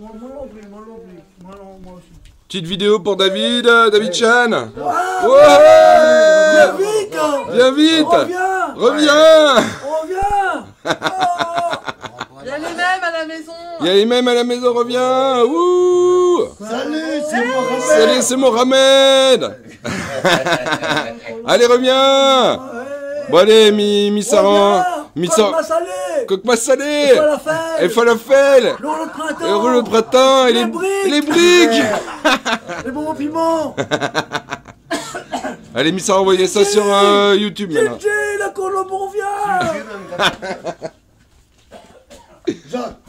Moi, non plus, moi non plus. Moi non, moi aussi. Petite vidéo pour David, David Chan. Ouais. Viens vite hein. Viens vite. Reviens. Reviens. Reviens. Il y a les mêmes à la maison. Il y a les mêmes à la maison, reviens. Ouh. Salut, c'est moi, Salut, c'est Mohamed. Allez, reviens. Bon allez, mi, mi Saran, mi Comme Saran, ma salée coque ma salé, Falafel et falafel, Le rouleau de printemps. Et rouleau de printemps, et les, Les briques. les briques. Les bonbons piments. Allez, mi Saran, envoyez ça sur euh, YouTube maintenant. La colombe revient. Jacques,